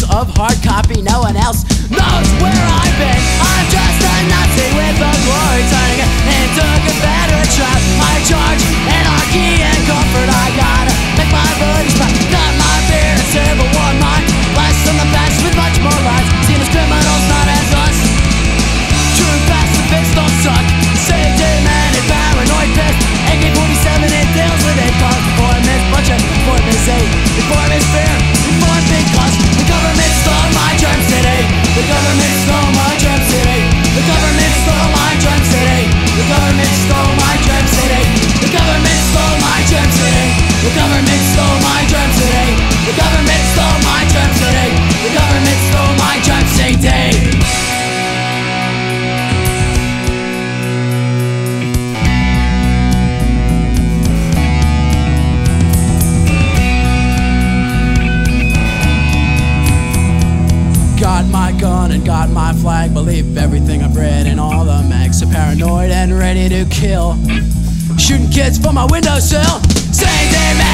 of hard copy, no one else knows where I got my flag, believe everything I've read and all the mags are paranoid and ready to kill. Shooting kids from my windowsill, saying they